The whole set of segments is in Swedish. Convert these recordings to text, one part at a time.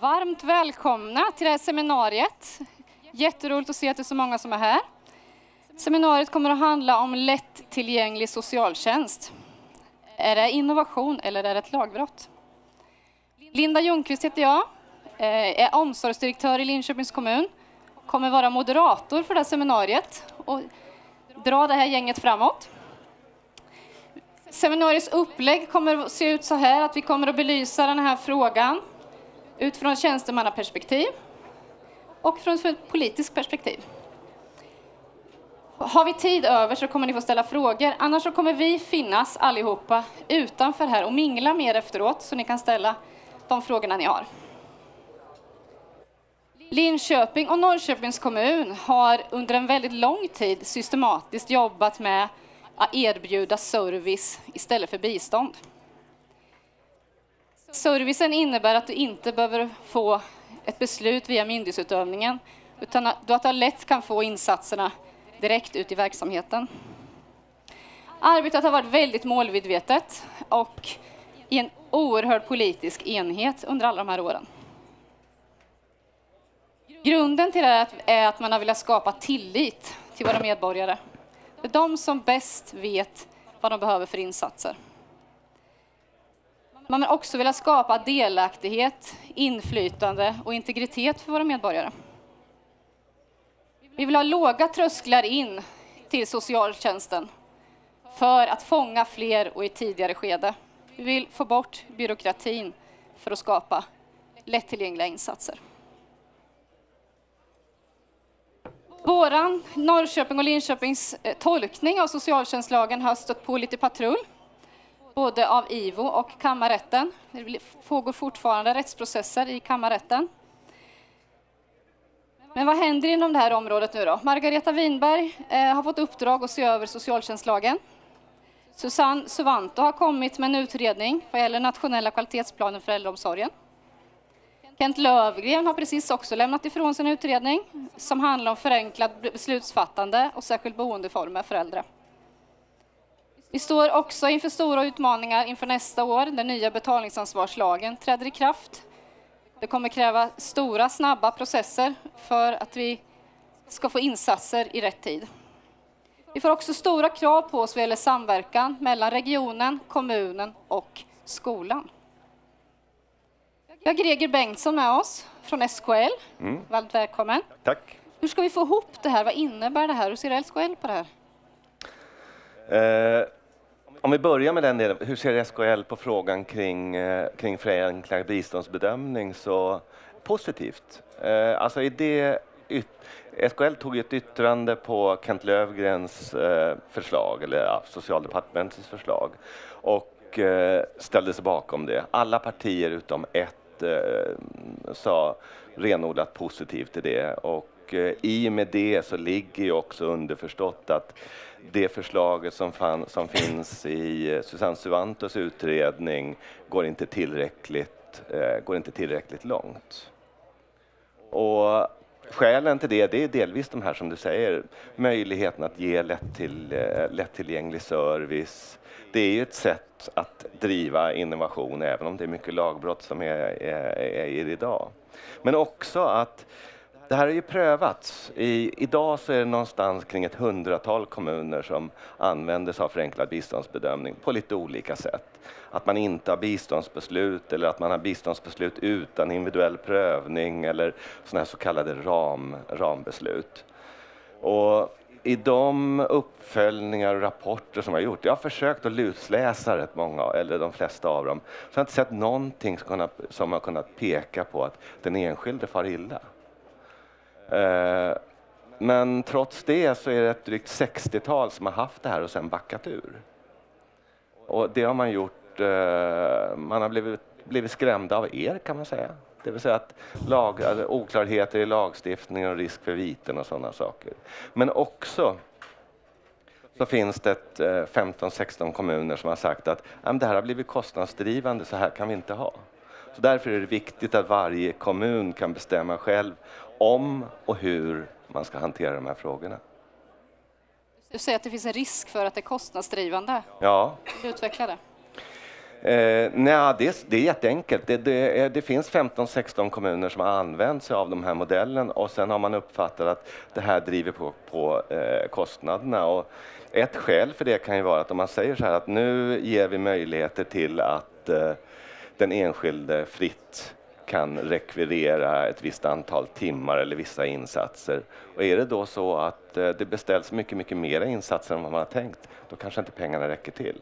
Varmt välkomna till det här seminariet. Jätteroligt att se att det är så många som är här. Seminariet kommer att handla om lättillgänglig socialtjänst. Är det innovation eller är det ett lagbrott? Linda Ljungqvist heter jag, eh, är omsorgsdirektör i Linköpings kommun, kommer vara moderator för det här seminariet och dra det här gänget framåt. Seminariets upplägg kommer att se ut så här att vi kommer att belysa den här frågan utifrån tjänstemannaperspektiv och från ett politiskt perspektiv. Har vi tid över så kommer ni få ställa frågor, annars så kommer vi finnas allihopa utanför här och mingla mer efteråt så ni kan ställa de frågorna ni har. Linköping och Norrköpings kommun har under en väldigt lång tid systematiskt jobbat med att erbjuda service istället för bistånd. Servicen innebär att du inte behöver få ett beslut via myndighetsutövningen utan att du lätt kan få insatserna direkt ut i verksamheten. Arbetet har varit väldigt målmedvetet och i en oerhörd politisk enhet under alla de här åren. Grunden till det är att man har velat skapa tillit till våra medborgare. Det är de som bäst vet vad de behöver för insatser. Man har också velat skapa delaktighet, inflytande och integritet för våra medborgare. Vi vill ha låga trösklar in till socialtjänsten för att fånga fler och i tidigare skede. Vi vill få bort byråkratin för att skapa lättillgängliga insatser. Våran Norrköping och Linköpings eh, tolkning av socialtjänstlagen har stött på lite patrull, både av IVO och kammarrätten. Det pågår fortfarande rättsprocesser i kammarrätten. Men vad händer inom det här området nu då? Margareta Winberg eh, har fått uppdrag att se över socialtjänstlagen. Susanne Suvanto har kommit med en utredning vad gäller nationella kvalitetsplanen för äldreomsorgen. Kent Lövgren har precis också lämnat ifrån sig en utredning som handlar om förenklat beslutsfattande och särskilt boendeformer för äldre. Vi står också inför stora utmaningar inför nästa år. Den nya betalningsansvarslagen träder i kraft. Det kommer kräva stora, snabba processer för att vi ska få insatser i rätt tid. Vi får också stora krav på oss vad gäller samverkan mellan regionen, kommunen och skolan. Vi har Greger Bengtsson med oss från SKL. Mm. Varmt välkommen. Tack. Hur ska vi få ihop det här? Vad innebär det här? Hur ser SKL på det här? Eh, om vi börjar med den delen, hur ser SKL på frågan kring, eh, kring förenklad biståndsbedömning? Så positivt. Eh, alltså i det SKL tog ett yttrande på Kent Lövgrens eh, förslag, eller ja, socialdepartementets förslag, och eh, ställde sig bakom det. Alla partier utom ett eh, sa renodlat positivt till det och eh, i och med det så ligger ju också underförstått att det förslaget som, fann, som finns i eh, Susanne Suvantos utredning går inte tillräckligt, eh, går inte tillräckligt långt. Och Skälen till det, det är delvis de här som du säger, möjligheten att ge lätt till, eh, lättillgänglig service. Det är ju ett sätt att driva innovation, även om det är mycket lagbrott som är, är, är idag. Men också att det här har ju prövats. I, idag så är det någonstans kring ett hundratal kommuner som använder sig av förenklad biståndsbedömning på lite olika sätt. Att man inte har biståndsbeslut eller att man har biståndsbeslut utan individuell prövning eller sådana här så kallade ram, rambeslut. Och i de uppföljningar och rapporter som jag har gjort, jag har försökt att lusläsa rätt många, eller de flesta av dem, så jag har inte sett någonting som, kunnat, som har kunnat peka på att den enskilde far illa. Eh, men trots det så är det ett drygt 60-tal som har haft det här och sen backat ur. Och det har man gjort, eh, man har blivit, blivit skrämda av er kan man säga. Det vill säga att lag, alltså oklarheter i lagstiftningen och risk för viten och sådana saker. Men också så finns det 15-16 eh, kommuner som har sagt att det här har blivit kostnadsdrivande, så här kan vi inte ha. Så därför är det viktigt att varje kommun kan bestämma själv om och hur man ska hantera de här frågorna. Du säger att det finns en risk för att det är kostnadsdrivande. Ja. Du utveckla det. Eh, nej, det, det är jätteenkelt. Det, det, det finns 15-16 kommuner som har använt sig av de här modellen och sen har man uppfattat att det här driver på, på eh, kostnaderna. Och ett skäl för det kan ju vara att om man säger så här att nu ger vi möjligheter till att eh, den enskilde fritt kan rekvirera ett visst antal timmar eller vissa insatser. Och är det då så att eh, det beställs mycket, mycket mer insatser än vad man har tänkt, då kanske inte pengarna räcker till.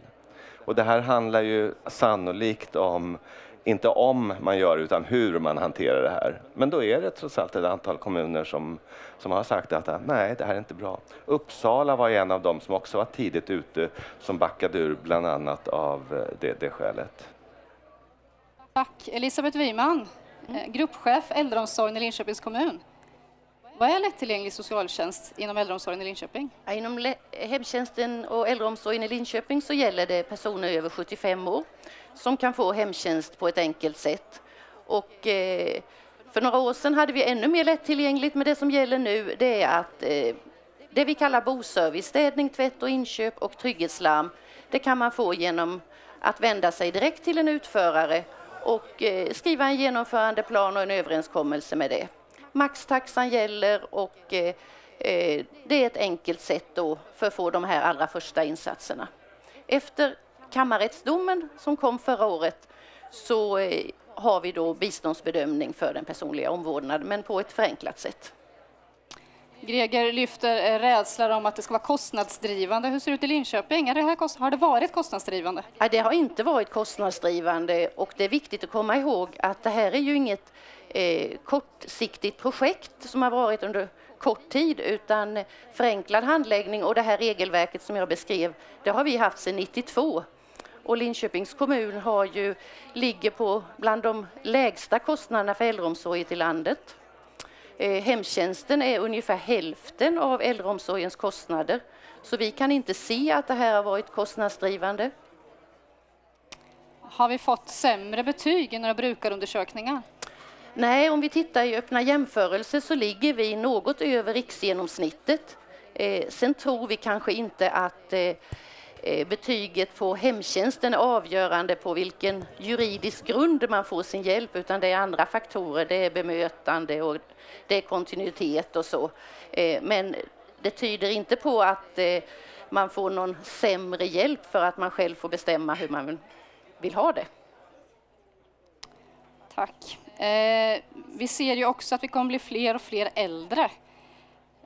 Och det här handlar ju sannolikt om, inte om man gör utan hur man hanterar det här. Men då är det trots allt ett antal kommuner som, som har sagt att ah, nej, det här är inte bra. Uppsala var en av dem som också var tidigt ute, som backade ur bland annat av eh, det, det skälet. Tack. Elisabeth Wiman, mm. gruppchef äldreomsorgen i Linköpings kommun. Vad är lättillgänglig socialtjänst inom äldreomsorgen i Linköping? Inom hemtjänsten och äldreomsorgen i Linköping så gäller det personer över 75 år som kan få hemtjänst på ett enkelt sätt. Och, eh, för några år sedan hade vi ännu mer lättillgängligt, men det som gäller nu det är att eh, det vi kallar boservice, städning, tvätt och inköp och trygghetslarm, det kan man få genom att vända sig direkt till en utförare och eh, skriva en genomförandeplan och en överenskommelse med det. Maxtaxan gäller och eh, eh, det är ett enkelt sätt då för att få de här allra första insatserna. Efter kammarrättsdomen som kom förra året så har vi då biståndsbedömning för den personliga omvårdnaden, men på ett förenklat sätt. Greger lyfter eh, rädslar om att det ska vara kostnadsdrivande. Hur ser det ut i Linköping? Det här, har det varit kostnadsdrivande? Nej, det har inte varit kostnadsdrivande och det är viktigt att komma ihåg att det här är ju inget eh, kortsiktigt projekt som har varit under kort tid utan förenklad handläggning och det här regelverket som jag beskrev, det har vi haft sedan 92. Och Linköpings kommun har ju, ligger på bland de lägsta kostnaderna för äldreomsorg i landet. Eh, hemtjänsten är ungefär hälften av äldreomsorgens kostnader. Så vi kan inte se att det här har varit kostnadsdrivande. Har vi fått sämre betyg i några brukarundersökningar? Nej, om vi tittar i öppna jämförelser så ligger vi något över riksgenomsnittet. Eh, sen tror vi kanske inte att eh, eh, Eh, betyget på hemtjänsten är avgörande på vilken juridisk grund man får sin hjälp, utan det är andra faktorer. Det är bemötande och det är kontinuitet och så. Eh, men det tyder inte på att eh, man får någon sämre hjälp för att man själv får bestämma hur man vill ha det. Tack. Eh, vi ser ju också att vi kommer bli fler och fler äldre.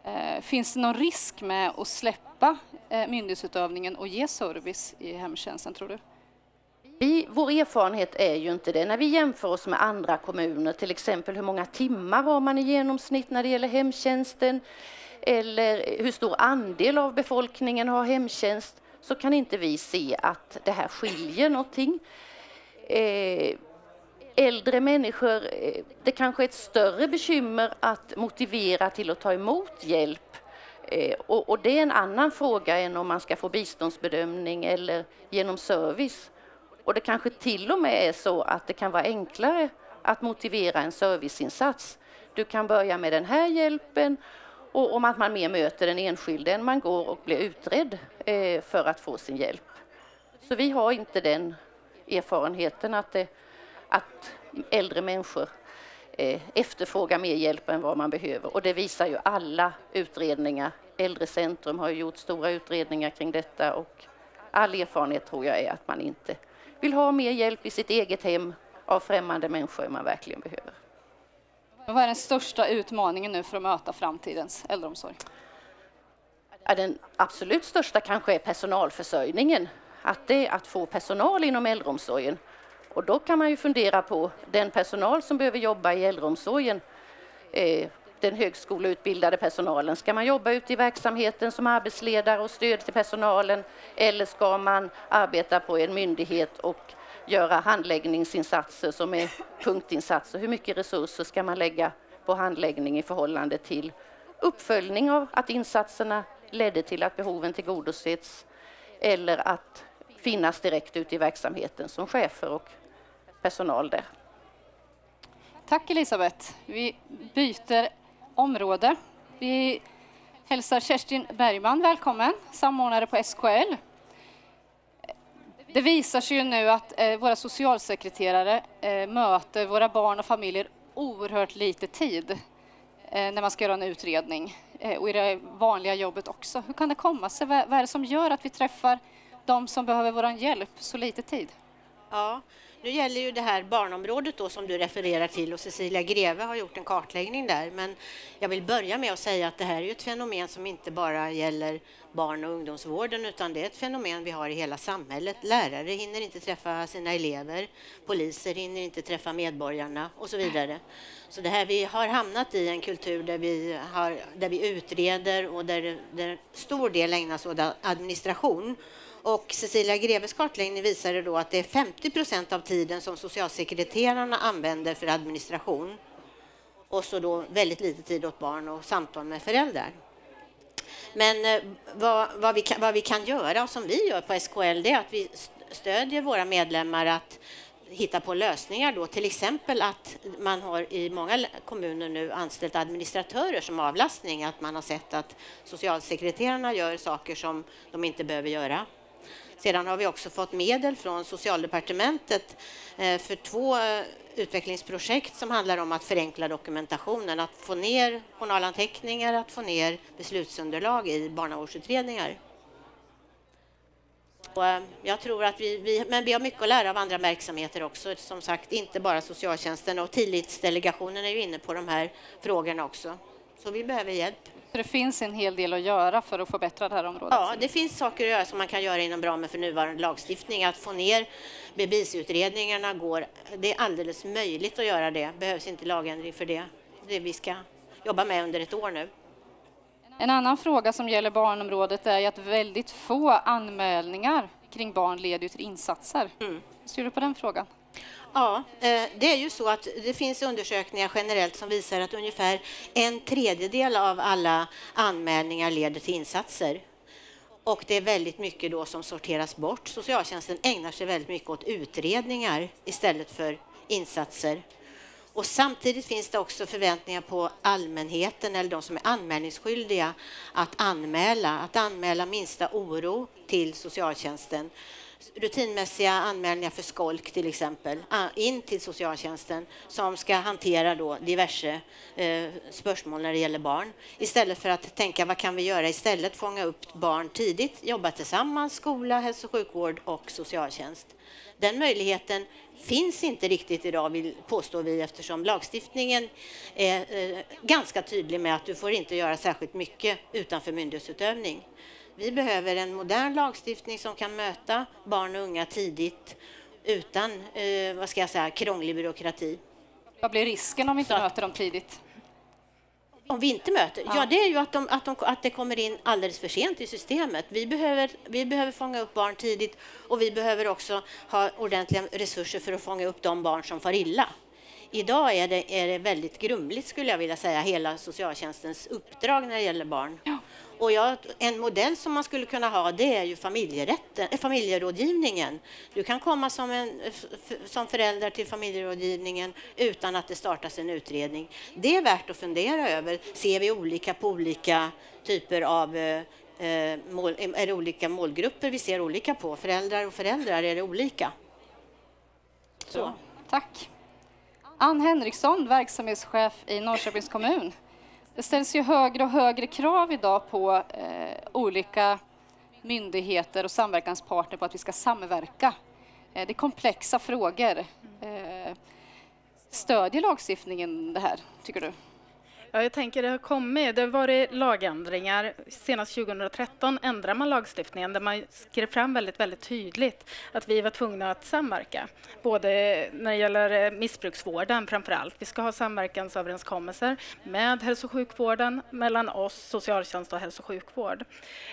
Eh, finns det någon risk med att släppa skärpa eh, myndighetsutövningen och ge service i hemtjänsten, tror du? Vi, vår erfarenhet är ju inte det. När vi jämför oss med andra kommuner, till exempel hur många timmar har man i genomsnitt när det gäller hemtjänsten, eller hur stor andel av befolkningen har hemtjänst, så kan inte vi se att det här skiljer någonting. Eh, äldre människor, eh, det kanske är ett större bekymmer att motivera till att ta emot hjälp. Eh, och, och, det är en annan fråga än om man ska få biståndsbedömning eller genom service. Och det kanske till och med är så att det kan vara enklare att motivera en serviceinsats. Du kan börja med den här hjälpen och om att man mer möter den enskilde än man går och blir utredd eh, för att få sin hjälp. Så vi har inte den erfarenheten att det att äldre människor efterfrågar mer hjälp än vad man behöver. Och det visar ju alla utredningar. Äldrecentrum har gjort stora utredningar kring detta och all erfarenhet tror jag är att man inte vill ha mer hjälp i sitt eget hem av främmande människor än man verkligen behöver. Vad är den största utmaningen nu för att möta framtidens äldreomsorg? Ja, den absolut största kanske är personalförsörjningen. Att, det, att få personal inom äldreomsorgen. Och då kan man ju fundera på den personal som behöver jobba i äldreomsorgen, eh, den högskoleutbildade personalen. Ska man jobba ute i verksamheten som arbetsledare och stöd till personalen eller ska man arbeta på en myndighet och göra handläggningsinsatser som är punktinsatser? Hur mycket resurser ska man lägga på handläggning i förhållande till uppföljning av att insatserna ledde till att behoven tillgodosetts eller att finnas direkt ute i verksamheten som chefer och personal där. Tack Elisabeth. Vi byter område. Vi hälsar Kerstin Bergman välkommen, samordnare på SKL. Det visar sig ju nu att eh, våra socialsekreterare eh, möter våra barn och familjer oerhört lite tid eh, när man ska göra en utredning och i det vanliga jobbet också. Hur kan det komma sig? Vad är det som gör att vi träffar de som behöver vår hjälp så lite tid? Ja, nu gäller ju det här barnområdet då som du refererar till och Cecilia Greve har gjort en kartläggning där. Men jag vill börja med att säga att det här är ett fenomen som inte bara gäller barn och ungdomsvården utan det är ett fenomen vi har i hela samhället. Lärare hinner inte träffa sina elever, poliser hinner inte träffa medborgarna och så vidare. Så det här, vi har hamnat i en kultur där vi, har, där vi utreder och där, där stor del ägnas åt administration och Cecilia Greves kartläggning visade då att det är 50 procent av tiden som socialsekreterarna använder för administration och så då väldigt lite tid åt barn och samtal med föräldrar. Men eh, vad, vad, vi kan, vad vi kan göra och som vi gör på SKL det är att vi stödjer våra medlemmar att hitta på lösningar då, till exempel att man har i många kommuner nu anställt administratörer som avlastning, att man har sett att socialsekreterarna gör saker som de inte behöver göra. Sedan har vi också fått medel från Socialdepartementet eh, för två eh, utvecklingsprojekt som handlar om att förenkla dokumentationen, att få ner journalanteckningar, att få ner beslutsunderlag i barnavårdsutredningar. Och eh, jag tror att vi, vi, men vi har mycket att lära av andra verksamheter också. Som sagt, inte bara socialtjänsten och tillitsdelegationen är ju inne på de här frågorna också. Så vi behöver hjälp. För det finns en hel del att göra för att förbättra det här området? Ja, det finns saker att göra som man kan göra inom ramen för nuvarande lagstiftning. Att få ner bevisutredningarna går, det är alldeles möjligt att göra det. behövs inte lagändring för det. Det vi ska jobba med under ett år nu. En annan fråga som gäller barnområdet är att väldigt få anmälningar kring barn leder till insatser. Mm. Hur ser du på den frågan? Ja, eh, det är ju så att det finns undersökningar generellt som visar att ungefär en tredjedel av alla anmälningar leder till insatser. Och det är väldigt mycket då som sorteras bort. Socialtjänsten ägnar sig väldigt mycket åt utredningar istället för insatser. Och samtidigt finns det också förväntningar på allmänheten eller de som är anmälningsskyldiga att anmäla, att anmäla minsta oro till socialtjänsten rutinmässiga anmälningar för skolk till exempel ah, in till socialtjänsten som ska hantera då diverse eh, spörsmål när det gäller barn. Istället för att tänka vad kan vi göra istället? Fånga upp barn tidigt, jobba tillsammans, skola, hälso och sjukvård och socialtjänst. Den möjligheten finns inte riktigt idag, vill, påstår vi, eftersom lagstiftningen är eh, ganska tydlig med att du får inte göra särskilt mycket utanför myndighetsutövning. Vi behöver en modern lagstiftning som kan möta barn och unga tidigt utan eh, vad ska jag säga, krånglig byråkrati. Vad blir risken om vi inte Så. möter dem tidigt? Om vi inte möter? Ja, ja det är ju att, de, att, de, att det kommer in alldeles för sent i systemet. Vi behöver, vi behöver fånga upp barn tidigt och vi behöver också ha ordentliga resurser för att fånga upp de barn som far illa. Idag är det, är det väldigt grumligt, skulle jag vilja säga, hela socialtjänstens uppdrag när det gäller barn. Ja. Och jag, en modell som man skulle kunna ha det är ju familjerätten, äh, familjerådgivningen. Du kan komma som, en, eh, som förälder till familjerådgivningen utan att det startas en utredning. Det är värt att fundera över. Ser vi olika på olika typer av eh, eh mål, är det olika målgrupper vi ser olika på? Föräldrar och föräldrar, är det olika? Så. Tack. Ann Henriksson, verksamhetschef i Norrköpings kommun. Det ställs ju högre och högre krav idag på eh, olika myndigheter och samverkanspartner på att vi ska samverka. Eh, det är komplexa frågor. Eh, stödjer lagstiftningen det här, tycker du? Ja, jag tänker det har kommit, det har varit lagändringar. Senast 2013 ändrade man lagstiftningen där man skrev fram väldigt, väldigt tydligt att vi var tvungna att samverka. Både när det gäller eh, missbruksvården framför allt. Vi ska ha samverkansöverenskommelser med hälso och sjukvården mellan oss, socialtjänst och hälso och sjukvård.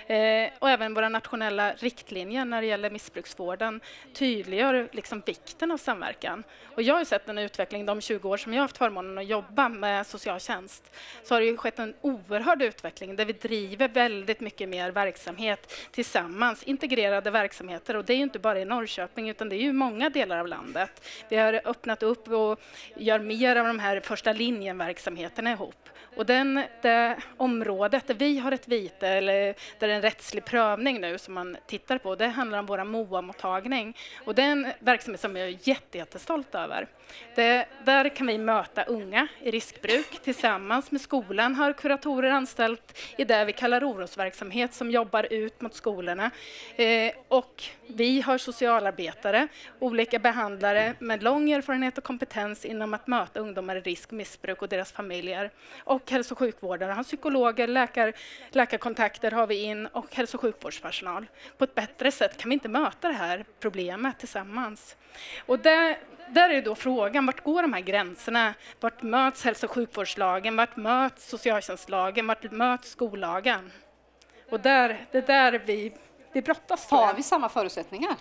Eh, och även våra nationella riktlinjer när det gäller missbruksvården tydliggör liksom vikten av samverkan. Och jag har sett en utveckling de 20 år som jag har haft förmånen att jobba med socialtjänst socialtjänst så har det ju skett en oerhörd utveckling där vi driver väldigt mycket mer verksamhet tillsammans, integrerade verksamheter och det är ju inte bara i Norrköping utan det är ju många delar av landet. Vi har öppnat upp och gör mer av de här första linjen-verksamheterna ihop. Och den, det området där vi har ett vite, eller där det är en rättslig prövning nu som man tittar på, det handlar om vår MOA-mottagning. Och det är en verksamhet som jag är jätte, jättestolt över. Det, där kan vi möta unga i riskbruk. Tillsammans Tillsammans med skolan har kuratorer anställt i det vi kallar orosverksamhet som jobbar ut mot skolorna. Eh, och vi har socialarbetare, olika behandlare med lång erfarenhet och kompetens inom att möta ungdomar i risk, missbruk och deras familjer. Och hälso och sjukvårdare har psykologer, läkar, läkarkontakter har vi in och hälso och sjukvårdspersonal. På ett bättre sätt kan vi inte möta det här problemet tillsammans. Och det, där är då frågan, vart går de här gränserna? Vart möts hälso och sjukvårdslagen? Vart möts socialtjänstlagen? Vart möts skollagen? Och där, det är där vi, vi brottas. Har vi samma förutsättningar?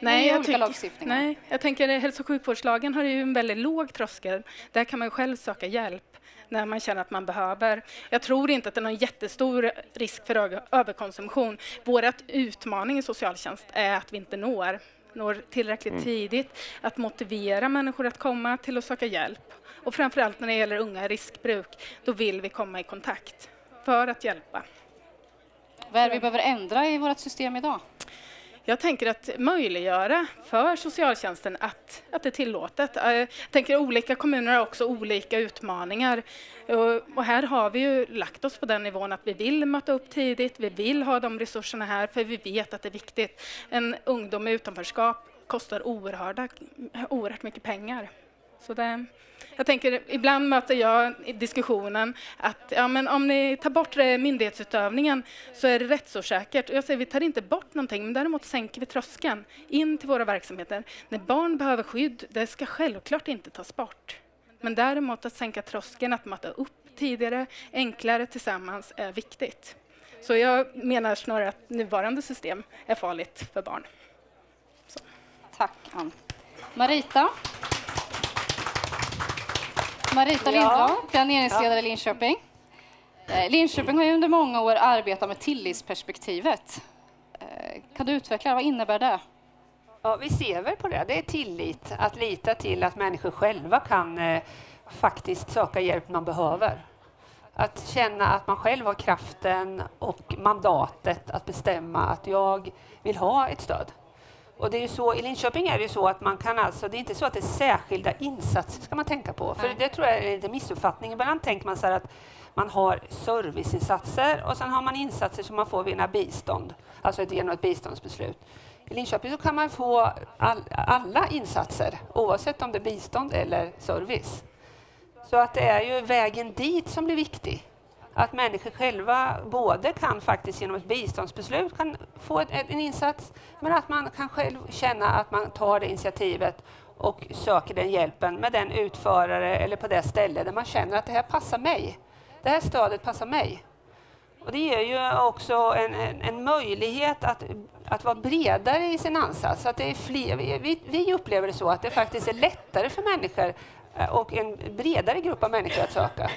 Nej, jag tycker-? Nej, jag tänker att hälso och sjukvårdslagen har ju en väldigt låg tröskel. Där kan man ju själv söka hjälp när man känner att man behöver. Jag tror inte att det är någon jättestor risk för överkonsumtion. Vår utmaning i socialtjänst är att vi inte når når tillräckligt tidigt, att motivera människor att komma till att söka hjälp. Och framförallt när det gäller unga riskbruk, då vill vi komma i kontakt för att hjälpa. Vad är det vi behöver ändra i vårt system idag? Jag tänker att möjliggöra för socialtjänsten att, att det är tillåtet. Eh, jag tänker olika kommuner har också olika utmaningar. Och, och här har vi ju lagt oss på den nivån att vi vill möta upp tidigt, vi vill ha de resurserna här för vi vet att det är viktigt. En ungdom i utanförskap kostar oerhörda, oerhört mycket pengar. Så det, jag tänker, ibland möter jag i diskussionen att ja, men om ni tar bort myndighetsutövningen så är det rättsosäkert. Och jag säger vi tar inte bort någonting, men däremot sänker vi tröskeln in till våra verksamheter. När barn behöver skydd, det ska självklart inte tas bort. Men däremot att sänka tröskeln, att möta upp tidigare, enklare tillsammans är viktigt. Så jag menar snarare att nuvarande system är farligt för barn. Tack, Ann. Marita? Marita. Lindblad, planeringsledare i Linköping. Eh, Linköping har ju under många år arbetat med tillitsperspektivet. Eh, Kan du utveckla, vad innebär det? Ja, vi ser väl på det. Det är tillit, att lita till att människor själva kan eh, faktiskt söka hjälp man behöver. Att känna att man själv har kraften och mandatet att bestämma att jag vill ha ett stöd. Och det är ju så, I Linköping är det ju så att man kan alltså, det är inte så att det är särskilda insatser ska man tänka på. För Nej. det tror jag är lite missuppfattning. Ibland tänker man så att man har serviceinsatser och sen har man insatser som man får via bistånd, alltså ett- genom ett biståndsbeslut. I Linköping så kan man få all, alla insatser oavsett om det är bistånd eller service. Så att det är ju vägen dit som blir viktig. Att människor själva både kan faktiskt genom ett biståndsbeslut kan få ett, en insats men att man kan själv känna att man tar det initiativet och söker den hjälpen med den utförare eller på det ställe där man känner att det här passar mig. Det här stödet passar mig. Och det ger ju också en, en, en möjlighet att, att vara bredare i sin ansats. Att det är fler, vi, vi- upplever det så att det faktiskt är lättare för människor eh, och en bredare grupp av människor att söka.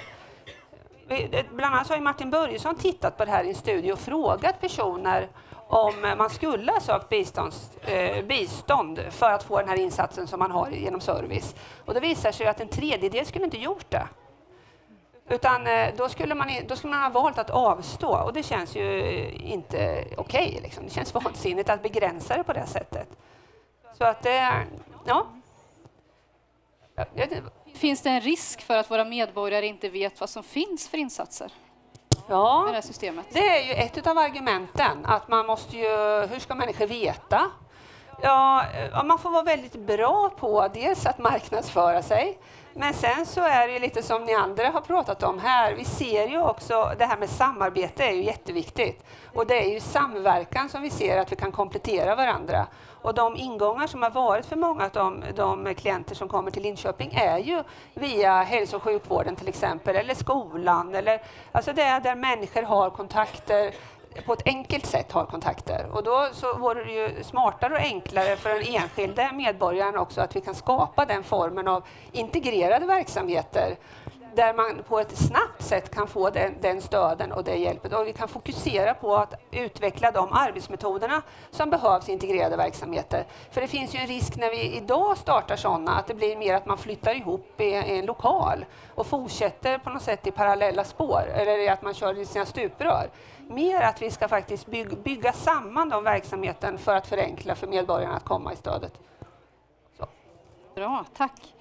Bland annat så har ju Martin Börjesson tittat på det här i en studie och frågat personer om man skulle ha sökt bistånds, eh, bistånd för att få den här insatsen som man har genom service. Och det visar sig att en tredjedel skulle inte gjort det. Utan eh, då skulle, man, då skulle man ha valt att avstå och det känns ju eh, inte okej. liksom. Det känns vansinnigt att begränsa det på det sättet. Så att det, är- ja. Finns det en risk för att våra medborgare inte vet vad som finns för insatser Ja, det här systemet? det är ju ett av argumenten, att man måste ju, hur ska människor veta? Ja, man får vara väldigt bra på dels att marknadsföra sig, men sen så är det lite som ni andra har pratat om här, vi ser ju också, det här med samarbete är ju jätteviktigt. Och det är ju samverkan som vi ser att vi kan komplettera varandra. Och de ingångar som har varit för många av de, de klienter som kommer till Linköping är ju via hälso och sjukvården till exempel, eller skolan. Eller, alltså det är där människor har kontakter på ett enkelt sätt har kontakter. Och då så vore det ju smartare och enklare för den enskilde medborgaren också att vi kan skapa den formen av integrerade verksamheter där man på ett snabbt sätt kan få den, den stöden och det hjälpet. Och vi kan fokusera på att utveckla de arbetsmetoderna som behövs i integrerade verksamheter. För det finns ju en risk när vi idag startar sådana att det blir mer att man flyttar ihop i, i en lokal och fortsätter på något sätt i parallella spår eller att man kör i sina stuprör. Mer att vi ska faktiskt bygga, bygga samman de verksamheten för att förenkla för medborgarna att komma i stödet. Så. Bra, tack.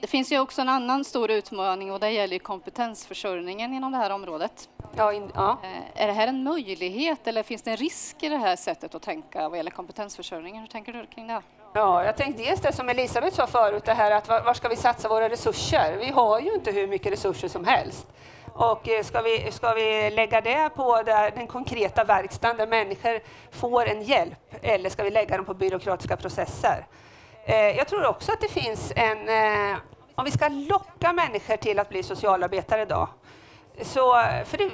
Det finns ju också en annan stor utmaning och det gäller kompetensförsörjningen inom det här området. Ja, in, ja. Eh, är det här en möjlighet eller finns det en risk i det här sättet att tänka vad gäller kompetensförsörjningen? Hur tänker du kring det? Ja, jag tänkte dels det som Elisabeth sa förut, det här att var, var, ska vi satsa våra resurser? Vi har ju inte hur mycket resurser som helst. Och eh, ska vi, ska vi lägga det på där, den konkreta verkstaden där människor får en hjälp eller ska vi lägga dem på byråkratiska processer? Eh, jag tror också att det finns en... Eh, om vi ska locka människor till att bli socialarbetare idag, så, för det,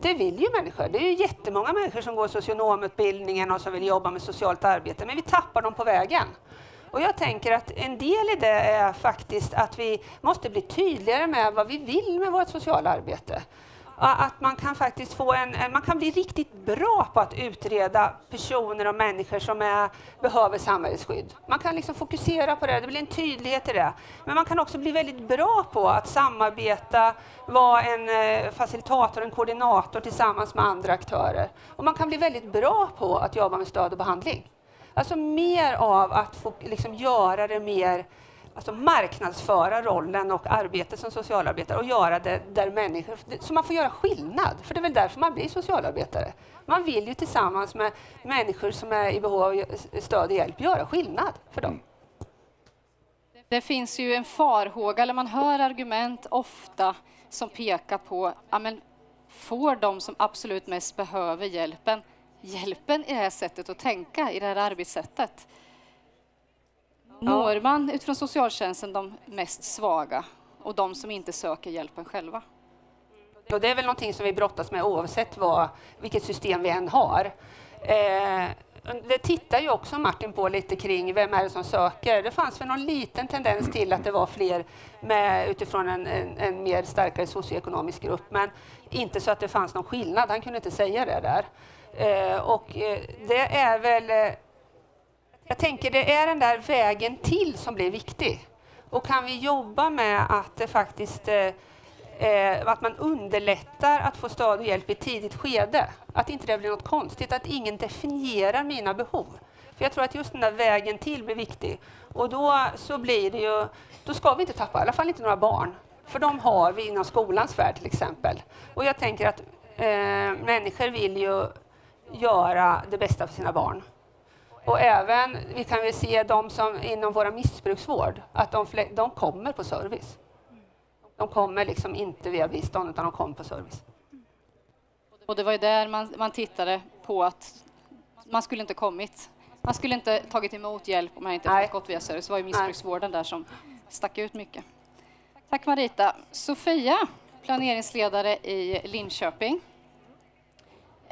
det, vill ju människor. Det är ju jättemånga människor som går socionomutbildningen och som vill jobba med socialt arbete, men vi tappar dem på vägen. Och jag tänker att en del i det är faktiskt att vi måste bli tydligare med vad vi vill med vårt sociala arbete att man kan faktiskt få en, man kan bli riktigt bra på att utreda personer och människor som är, behöver samhällets skydd. Man kan liksom fokusera på det, det blir en tydlighet i det. Men man kan också bli väldigt bra på att samarbeta, vara en eh, facilitator, en koordinator tillsammans med andra aktörer. Och man kan bli väldigt bra på att jobba med stöd och behandling. Alltså mer av att få liksom göra det mer alltså marknadsföra rollen och arbetet som socialarbetare och göra det där människor, så man får göra skillnad. För det är väl därför man blir socialarbetare. Man vill ju tillsammans med människor som är i behov av stöd och hjälp göra skillnad för dem. Det finns ju en farhåga, eller man hör argument ofta som pekar på, ja men får de som absolut mest behöver hjälpen, hjälpen i det här sättet att tänka, i det här arbetssättet? Når man utifrån socialtjänsten de mest svaga och de som inte söker hjälpen själva? Och det är väl någonting som vi brottas med oavsett vad, vilket system vi än har. Eh, det tittar ju också Martin på lite kring vem är det som söker. Det fanns väl någon liten tendens till att det var fler med, utifrån en, en, en mer starkare socioekonomisk grupp, men inte så att det fanns någon skillnad. Han kunde inte säga det där. Eh, och eh, det är väl eh, jag tänker det är den där vägen till som blir viktig. Och kan vi jobba med att det faktiskt eh, eh, att man underlättar att få stöd och hjälp i ett tidigt skede. Att inte det blir något konstigt, att ingen definierar mina behov. För jag tror att just den där vägen till blir viktig. Och då så blir det ju, då ska vi inte tappa, i alla fall inte några barn. För de har vi inom skolans värld till exempel. Och jag tänker att eh, människor vill ju göra det bästa för sina barn. Och även, vi kan väl se de som inom vår missbruksvård, att de, de kommer på service. De kommer liksom inte via bistånd, utan de kommer på service. Och det var ju där man, man tittade på att man skulle inte kommit. Man skulle inte tagit emot hjälp om man inte Nej. fått gått via service. Det var ju missbruksvården där som stack ut mycket. Tack Marita. Sofia, planeringsledare i Linköping.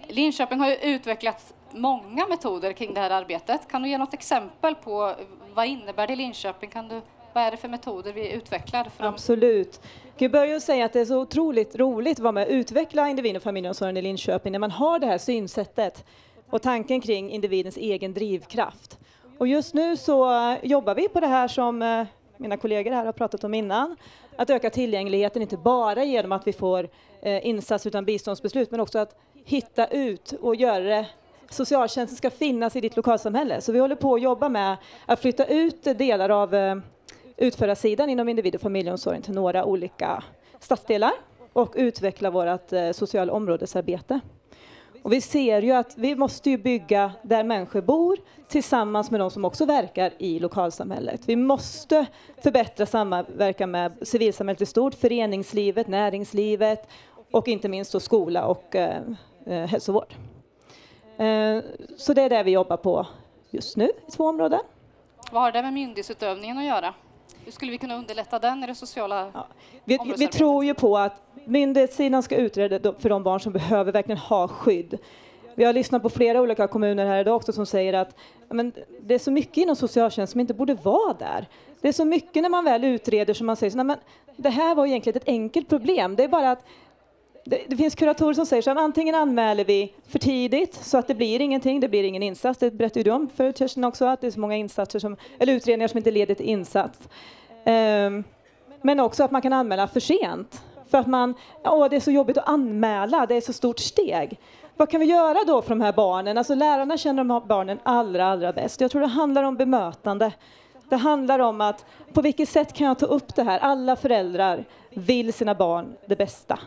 Linköping har ju utvecklat många metoder kring det här arbetet. Kan du ge något exempel på vad innebär det i Linköping? Kan du, vad är det för metoder vi utvecklar? För Absolut. Jag kan börja säga att det är så otroligt roligt att vara med och utveckla individ och familjeomsorgen i Linköping när man har det här synsättet och tanken kring individens egen drivkraft. Och just nu så jobbar vi på det här som eh, mina kollegor här har pratat om innan, att öka tillgängligheten, inte bara genom att vi får eh, insats utan biståndsbeslut, men också att hitta ut och göra det socialtjänsten ska finnas i ditt lokalsamhälle. Så vi håller på att jobba med att flytta ut delar av eh, utförarsidan inom individ och familjeomsorgen till några olika stadsdelar och utveckla vårt eh, sociala områdesarbete. Och vi ser ju att vi måste ju bygga där människor bor tillsammans med de som också verkar i lokalsamhället. Vi måste förbättra samverkan med civilsamhället i stort, föreningslivet, näringslivet och inte minst då skola och eh, eh hälsovård. Eh, så det är det vi jobbar på just nu i två områden. Vad har det med myndighetsutövningen att göra? Hur skulle vi kunna underlätta den i det sociala ja. vi, vi tror ju på att myndighetssidan ska utreda för de barn som behöver verkligen ha skydd. Vi har lyssnat på flera olika kommuner här idag också som säger att men, det är så mycket inom socialtjänst som inte borde vara där. Det är så mycket när man väl utreder som man säger så, men det här var egentligen ett enkelt problem. Det är bara att det, det, finns kuratorer som säger så att antingen anmäler vi för tidigt så att det blir ingenting, det blir ingen insats. Det berättade du om för Kerstin också, att det är så många insatser som, eller utredningar som inte leder till insats. Um, men också att man kan anmäla för sent. För att man, åh det är så jobbigt att anmäla, det är så stort steg. Vad kan vi göra då för de här barnen? Alltså lärarna känner de här barnen allra, allra bäst. Jag tror det handlar om bemötande. Det handlar om att på vilket sätt kan jag ta upp det här? Alla föräldrar vill sina barn det bästa.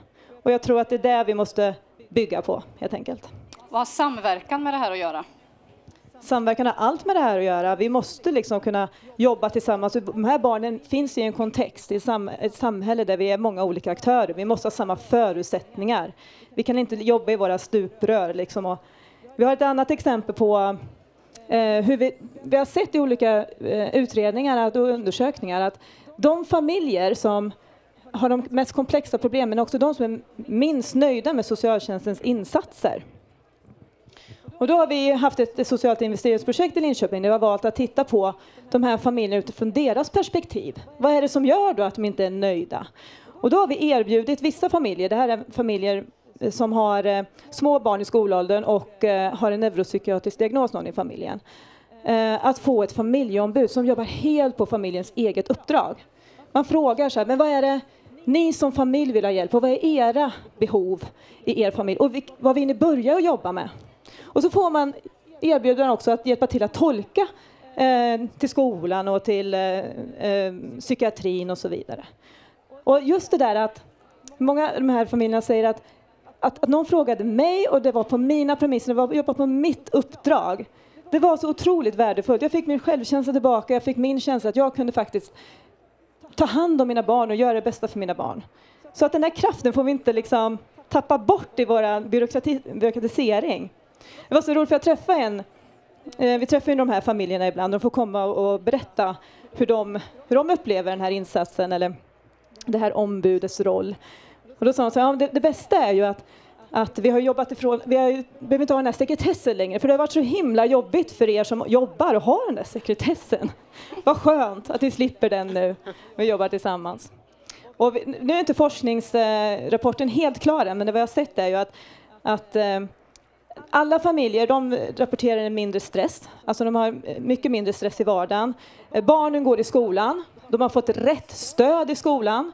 Och jag tror att det är det vi måste bygga på, helt enkelt. Vad har samverkan med det här att göra? Samverkan har allt med det här att göra. Vi måste liksom kunna jobba tillsammans. De här barnen finns i en kontext, i ett samhälle där vi är många olika aktörer. Vi måste ha samma förutsättningar. Vi kan inte jobba i våra stuprör. Liksom. Vi har ett annat exempel på eh, hur vi, vi har sett i olika eh, utredningar och undersökningar att de familjer som har de mest komplexa problemen är också de som är minst nöjda med socialtjänstens insatser. Och då har vi haft ett socialt investeringsprojekt i Linköping där vi har valt att titta på de här familjerna utifrån deras perspektiv. Vad är det som gör då att de inte är nöjda? Och då har vi erbjudit vissa familjer, det här är familjer eh, som har eh, små barn i skolåldern och eh, har en neuropsykiatrisk diagnos någon i familjen, eh, att få ett familjeombud som jobbar helt på familjens eget uppdrag. Man frågar så här, men vad är det ni som familj vill ha hjälp och vad är era behov i er familj och vad vill ni börja att jobba med? Och så får man erbjudanden också att hjälpa till att tolka eh, till skolan och till eh, eh, psykiatrin och så vidare. Och just det där att många av de här familjerna säger att, att, att någon frågade mig och det var på mina premisser, det var jobba på mitt uppdrag. Det var så otroligt värdefullt. Jag fick min självkänsla tillbaka, jag fick min känsla att jag kunde faktiskt ta hand om mina barn och göra det bästa för mina barn. Så att den här kraften får vi inte liksom tappa bort i vår byråkratisering. Det var så roligt för jag träffade en, eh, vi träffar ju de här familjerna ibland, de får komma och berätta hur de, hur de upplever den här insatsen eller det här ombudets roll. Och då sa de så ja, det, det bästa är ju att att vi har jobbat ifrån, vi har, behöver inte ha den här sekretessen längre för det har varit så himla jobbigt för er som jobbar och har den där sekretessen. Vad skönt att ni slipper den nu, vi jobbar tillsammans. Och vi, nu är inte forskningsrapporten helt klar än, men det vi har sett är ju att, att eh, alla familjer de rapporterar en mindre stress, alltså de har mycket mindre stress i vardagen. Eh, barnen går i skolan, de har fått rätt stöd i skolan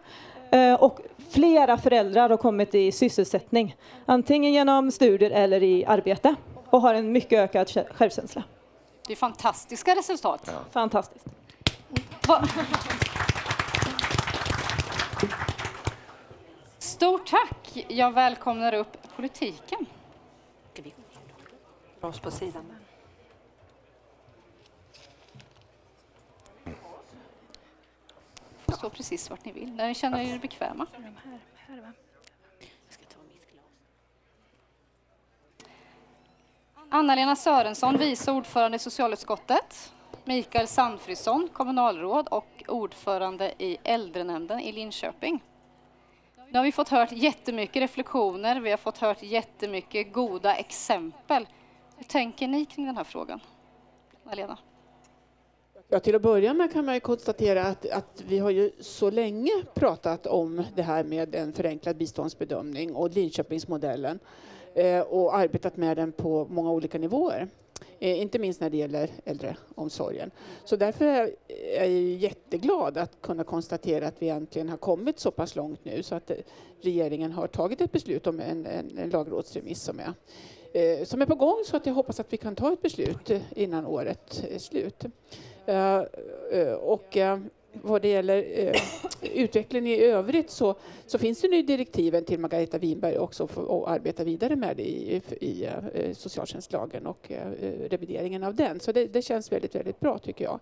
och flera föräldrar har kommit i sysselsättning, antingen genom studier eller i arbete och har en mycket ökad självkänsla. Det är fantastiska resultat. Ja. Fantastiskt. Stort tack! Jag välkomnar upp politiken. Oss på sidan. Får stå precis vart ni vill, när ni känner er bekväma. Anna-Lena Sörensson, vice ordförande i socialutskottet. Mikael Sandfridsson, kommunalråd och ordförande i äldrenämnden i Linköping. Nu har vi fått hört jättemycket reflektioner, vi har fått hört jättemycket goda exempel. Hur tänker ni kring den här frågan? Alena? Ja, till att börja med kan man ju konstatera att, att vi har ju så länge pratat om det här med en förenklad biståndsbedömning och Linköpingsmodellen eh, och arbetat med den på många olika nivåer. Eh, inte minst när det gäller äldreomsorgen. Så därför är jag jätteglad att kunna konstatera att vi äntligen har kommit så pass långt nu så att eh, regeringen har tagit ett beslut om en, en, en lagrådsremiss som är eh, som är på gång så att jag hoppas att vi kan ta ett beslut eh, innan året är slut. Eh, eh, och eh, vad det gäller utvecklingen i övrigt så, så finns det nu direktiven till Margareta Winberg också för att arbeta vidare med det i, i, i socialtjänstlagen och revideringen av den. Så det, det känns väldigt, väldigt bra tycker jag.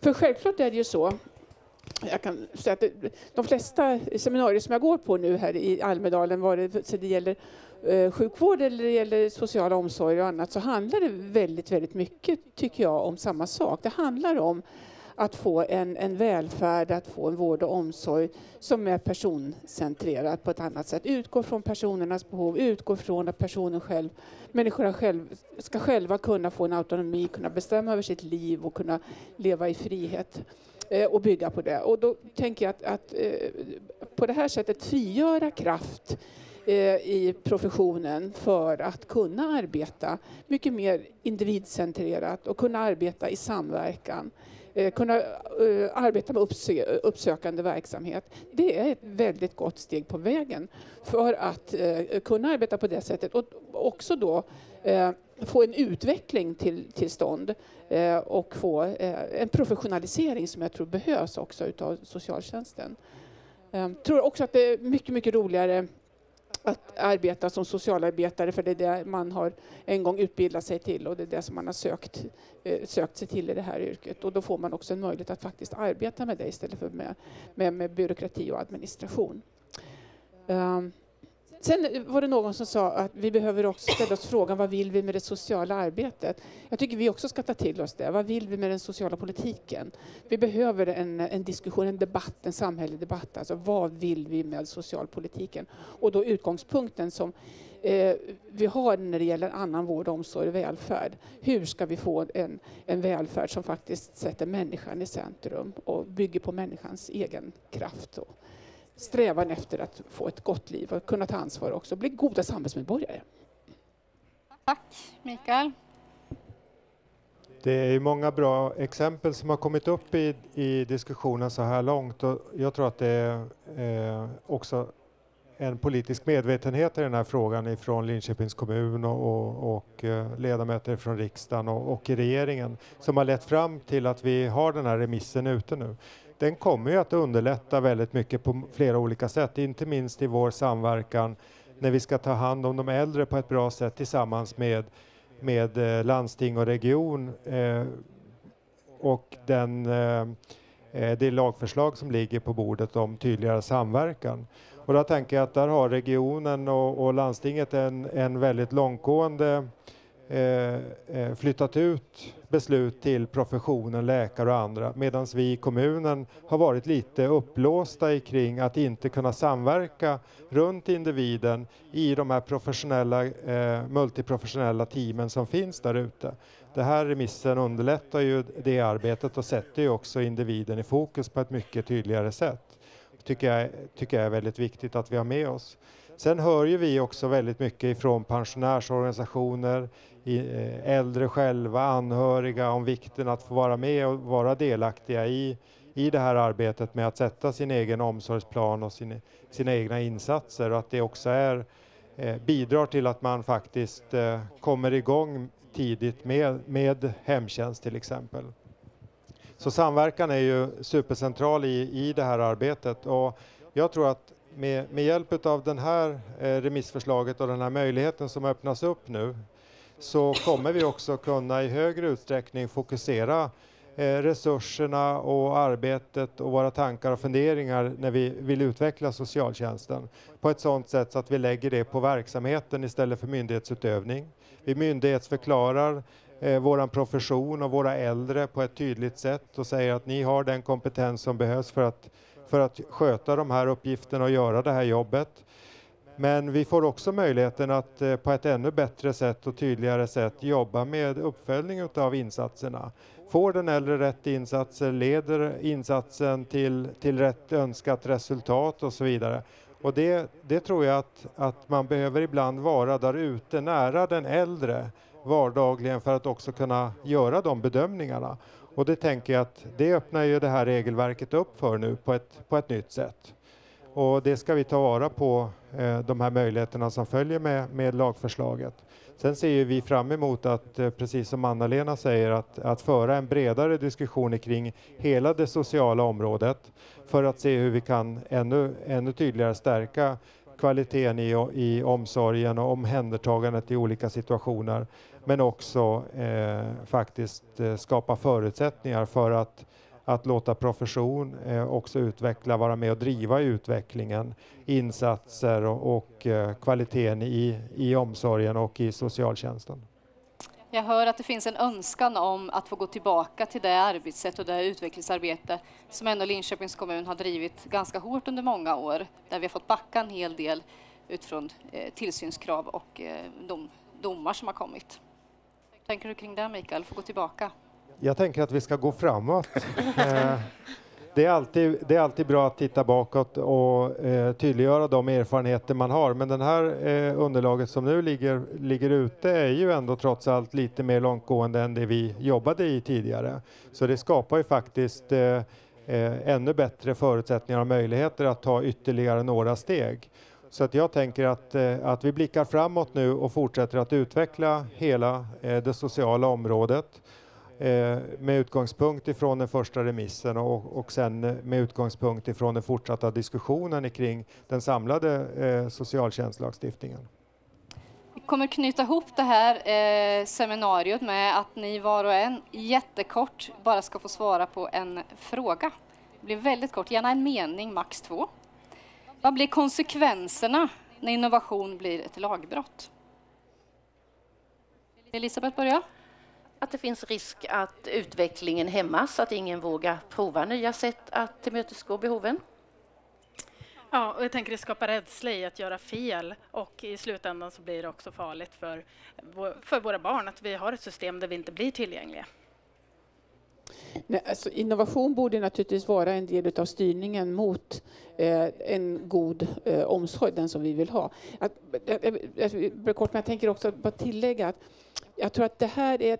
För självklart är det ju så jag kan säga att de flesta seminarier som jag går på nu här i Almedalen, vare sig det gäller Eh, sjukvård eller det gäller sociala omsorger och annat, så handlar det väldigt, väldigt mycket, tycker jag, om samma sak. Det handlar om att få en, en välfärd, att få en vård och omsorg som är personcentrerad på ett annat sätt. Utgå från personernas behov, utgå från att personen själv, människorna själv, ska själva kunna få en autonomi, kunna bestämma över sitt liv och kunna leva i frihet eh, och bygga på det. Och då tänker jag att, att eh, på det här sättet frigöra kraft Eh, i professionen för att kunna arbeta mycket mer individcentrerat och kunna arbeta i samverkan. Eh, kunna eh, arbeta med uppsö uppsökande verksamhet. Det är ett väldigt gott steg på vägen för att kunna arbeta på det sättet och också då få en utveckling till, till stånd och få en professionalisering som jag tror behövs också utav socialtjänsten. Jag tror också att det är mycket, mycket roligare att arbeta som socialarbetare för det är det man har en gång utbildat sig till och det är det som man har sökt, eh, sökt sig till i det här yrket. Och då får man också en möjlighet att faktiskt arbeta med det istället för med, med, med byråkrati och administration. Um, Sen var det någon som sa att vi behöver också ställa oss frågan vad vill vi med det sociala arbetet? Jag tycker vi också ska ta till oss det. Vad vill vi med den sociala politiken? Vi behöver en, en diskussion, en debatt, en samhällelig debatt. Alltså vad vill vi med socialpolitiken? Och då utgångspunkten som eh, vi har när det gäller annan vård, omsorg och välfärd. Hur ska vi få en, en välfärd som faktiskt sätter människan i centrum och bygger på människans egen kraft och strävan efter att få ett gott liv och kunna ta ansvar också, bli goda samhällsmedborgare. Tack Mikael. Det är många bra exempel som har kommit upp i, i diskussionen så här långt och jag tror att det är eh, också en politisk medvetenhet i den här frågan ifrån Linköpings kommun och, och, och eh, ledamöter från riksdagen och, och i regeringen som har lett fram till att vi har den här remissen ute nu den kommer ju att underlätta väldigt mycket på flera olika sätt, inte minst i vår samverkan när vi ska ta hand om de äldre på ett bra sätt tillsammans med, med eh, landsting och region eh, och den, eh, eh det lagförslag som ligger på bordet om tydligare samverkan. Och då tänker jag att där har regionen och, och landstinget en, en väldigt långtgående Eh, eh flyttat ut beslut till professionen, läkare och andra, medan vi i kommunen har varit lite upplåsta i kring att inte kunna samverka runt individen i de här professionella, eh, multiprofessionella teamen som finns där ute. Det här remissen underlättar ju det arbetet och sätter ju också individen i fokus på ett mycket tydligare sätt. Det tycker jag, tycker jag är väldigt viktigt att vi har med oss. Sen hör ju vi också väldigt mycket ifrån pensionärsorganisationer, Eh, äldre själva, anhöriga om vikten att få vara med och vara delaktiga i, i det här arbetet med att sätta sin egen omsorgsplan och sin, sina egna insatser och att det också är, eh, bidrar till att man faktiskt eh, kommer igång tidigt med, med hemtjänst till exempel. Så samverkan är ju supercentral i, i det här arbetet och jag tror att med, med hjälp av det här eh, remissförslaget och den här möjligheten som öppnas upp nu så kommer vi också kunna i högre utsträckning fokusera eh, resurserna och arbetet och våra tankar och funderingar när vi vill utveckla socialtjänsten på ett sådant sätt så att vi lägger det på verksamheten istället för myndighetsutövning. Vi myndighetsförklarar eh, vår profession och våra äldre på ett tydligt sätt och säger att ni har den kompetens som behövs för att, för att sköta de här uppgifterna och göra det här jobbet. Men vi får också möjligheten att eh, på ett ännu bättre sätt och tydligare sätt jobba med uppföljning av insatserna. Får den äldre rätt insatser, leder insatsen till, till rätt önskat resultat och så vidare. Och det, det tror jag att, att man behöver ibland vara där ute nära den äldre vardagligen för att också kunna göra de bedömningarna. Och det tänker jag att det öppnar ju det här regelverket upp för nu på ett, på ett nytt sätt. Och det ska vi ta vara på, eh, de här möjligheterna som följer med, med lagförslaget. Sen ser vi fram emot att, eh, precis som Anna-Lena säger, att, att föra en bredare diskussion kring hela det sociala området för att se hur vi kan ännu, ännu tydligare stärka kvaliteten i, i omsorgen och omhändertagandet i olika situationer. Men också eh, faktiskt eh, skapa förutsättningar för att att låta profession eh, också utveckla, vara med och driva utvecklingen, insatser och, och eh, kvaliteten i, i omsorgen och i socialtjänsten. Jag hör att det finns en önskan om att få gå tillbaka till det arbetssätt och det utvecklingsarbete som ändå Linköpings kommun har drivit ganska hårt under många år, där vi har fått backa en hel del utifrån eh, tillsynskrav och eh, dom, domar som har kommit. Tänker du kring det Mikael, få gå tillbaka? Jag tänker att vi ska gå framåt. Eh, det är, alltid, det är alltid bra att titta bakåt och eh, tydliggöra de erfarenheter man har. Men det här eh, underlaget som nu ligger, ligger ute är ju ändå trots allt lite mer långtgående än det vi jobbade i tidigare. Så det skapar ju faktiskt eh, eh ännu bättre förutsättningar och möjligheter att ta ytterligare några steg. Så att jag tänker att, eh, att vi blickar framåt nu och fortsätter att utveckla hela det sociala området Eh, med utgångspunkt ifrån den första remissen och, och sen eh, med utgångspunkt ifrån den fortsatta diskussionen kring den samlade eh, socialtjänstlagstiftningen. Vi kommer knyta ihop det här eh, seminariet med att ni var och en jättekort bara ska få svara på en fråga. Det blir väldigt kort, gärna en mening, max två. Vad blir konsekvenserna när innovation blir ett lagbrott? Elisabeth börjar att det finns risk att utvecklingen hämmas, att ingen vågar prova nya sätt att tillmötesgå behoven. Ja, och jag tänker det skapar rädsla i att göra fel och i slutändan så blir det också farligt för, för våra barn att vi har ett system där vi inte blir tillgängliga. Nej, alltså innovation borde naturligtvis vara en del av styrningen mot eh, en god eh, omsorg, den som vi vill ha. Att, jag, jag, jag, kort, men jag tänker också bara tillägga att jag tror att det här, är,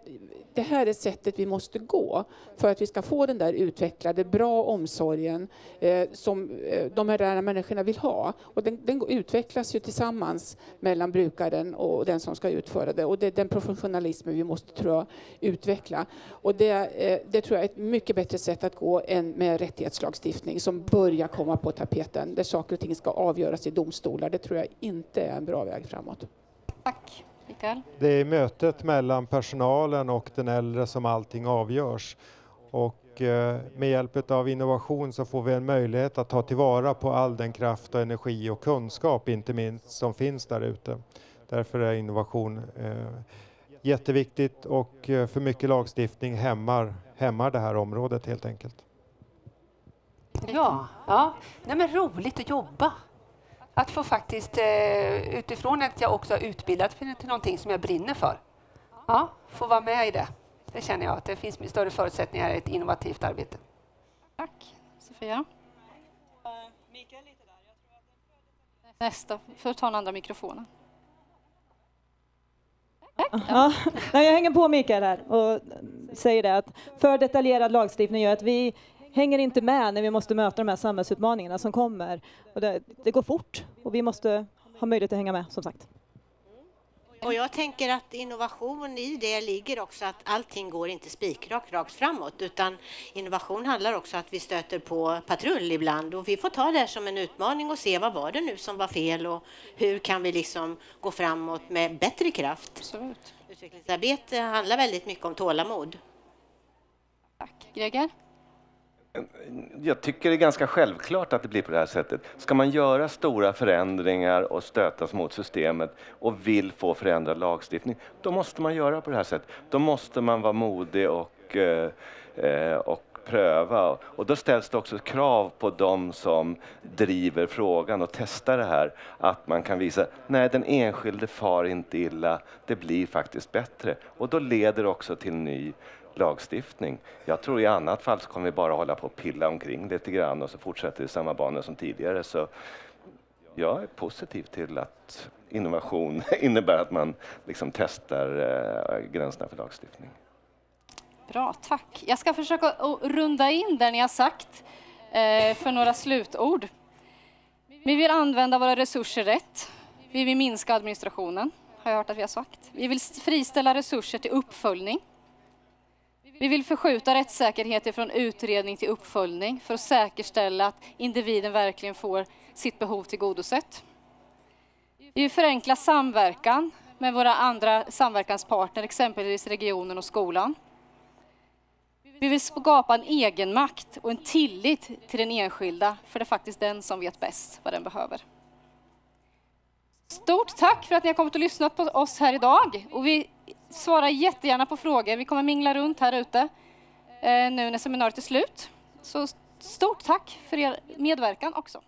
det här är sättet vi måste gå för att vi ska få den där utvecklade, bra omsorgen eh, som eh, de här människorna vill ha. Och den, den, utvecklas ju tillsammans mellan brukaren och den som ska utföra det. Och det är den professionalismen vi måste tror jag, utveckla. Och det, eh, det tror jag är ett mycket bättre sätt att gå än med rättighetslagstiftning som börjar komma på tapeten, där saker och ting ska avgöras i domstolar. Det tror jag inte är en bra väg framåt. Tack. Mikael? Det är mötet mellan personalen och den äldre som allting avgörs. Och eh, med hjälp av innovation så får vi en möjlighet att ta tillvara på all den kraft och energi och kunskap inte minst som finns där ute. Därför är innovation eh, jätteviktigt och eh, för mycket lagstiftning hämmar, hämmar det här området helt enkelt. Ja, ja. Nej, men roligt att jobba. Att få faktiskt, eh, utifrån att jag också har utbildat mig till någonting som jag brinner för, ja, få vara med i det. Det känner jag att det finns större förutsättningar i ett innovativt arbete. Tack. Sofia? Nästa, för ta den andra mikrofonen. Ja, jag hänger på Mikael här och säger det att för detaljerad lagstiftning gör att vi hänger inte med när vi måste möta de här samhällsutmaningarna som kommer. Och det, det går fort och vi måste ha möjlighet att hänga med, som sagt. Och jag tänker att innovation i det ligger också att allting går inte spikrakt rakt framåt utan innovation handlar också att vi stöter på patrull ibland och vi får ta det som en utmaning och se vad var det nu som var fel och hur kan vi liksom gå framåt med bättre kraft. Absolut. Utvecklingsarbete handlar väldigt mycket om tålamod. Tack. Greger? Jag tycker det är ganska självklart att det blir på det här sättet. Ska man göra stora förändringar och stötas mot systemet och vill få förändrad lagstiftning, då måste man göra på det här sättet. Då måste man vara modig och, eh, eh, och pröva. Och då ställs det också krav på dem som driver frågan och testar det här, att man kan visa, nej den enskilde far inte illa, det blir faktiskt bättre. Och då leder det också till ny lagstiftning. Jag tror i annat fall så kommer vi bara hålla på och pilla omkring lite grann och så fortsätter det i samma banor som tidigare. Så jag är positiv till att innovation innebär att man liksom testar eh, gränserna för lagstiftning. Bra, tack. Jag ska försöka runda in där ni har sagt eh, för några slutord. Vi vill använda våra resurser rätt. Vi vill minska administrationen, har jag hört att vi har sagt. Vi vill friställa resurser till uppföljning. Vi vill förskjuta rättssäkerhet från utredning till uppföljning för att säkerställa att individen verkligen får sitt behov tillgodosett. Vi vill förenkla samverkan med våra andra samverkanspartner, exempelvis regionen och skolan. Vi vill skapa en egenmakt och en tillit till den enskilda, för det är faktiskt den som vet bäst vad den behöver. Stort tack för att ni har kommit och lyssnat på oss här idag. Och vi Svara jättegärna på frågor. Vi kommer mingla runt här ute eh, nu när seminariet är slut. Så stort tack för er medverkan också.